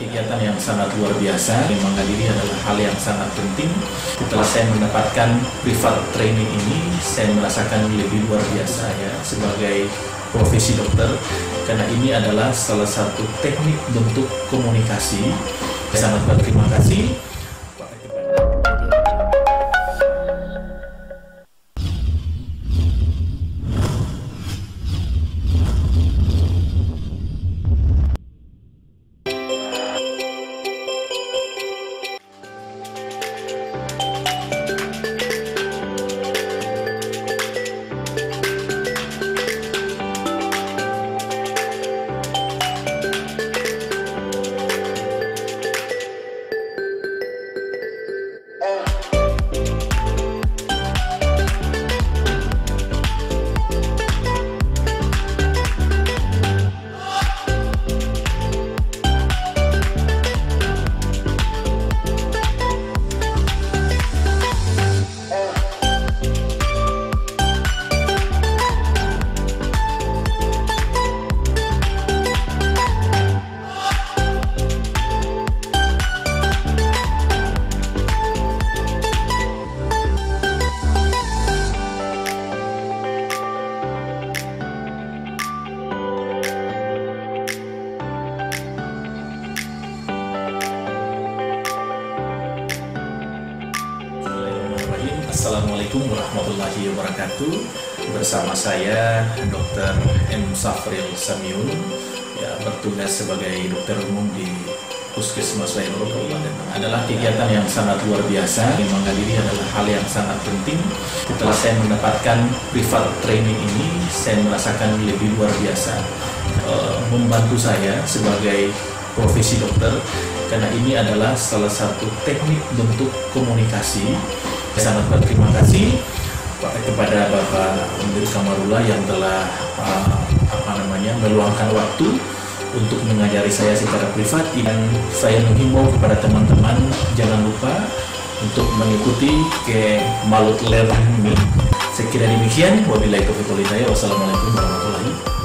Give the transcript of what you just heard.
kegiatan yang sangat luar biasa. Menghadiri adalah hal yang sangat penting. Setelah saya mendapatkan privat training ini, saya merasakan lebih luar biasa ya sebagai profesi dokter karena ini adalah salah satu teknik bentuk komunikasi. Saya sangat berterima kasih Assalamualaikum warahmatullahi wabarakatuh. Bersama saya Dr. M. Safril Samiun. Ya, Bertugas sebagai dokter umum di Puskesmas Wairo Kabupaten adalah kegiatan yang sangat luar biasa. Menghadiri adalah hal yang sangat penting. Setelah saya mendapatkan privat training ini saya merasakan lebih luar biasa e, membantu saya sebagai profesi dokter. Karena ini adalah salah satu teknik bentuk komunikasi saya sangat berterima kasih kepada Bapak Menteri Kamarula yang telah uh, apa namanya meluangkan waktu untuk mengajari saya secara privat dan saya menghimbau kepada teman-teman jangan lupa untuk mengikuti ke Malut Learning ini. Sekiranya demikian, wabillahi taufiq Wassalamualaikum warahmatullahi wabarakatuh.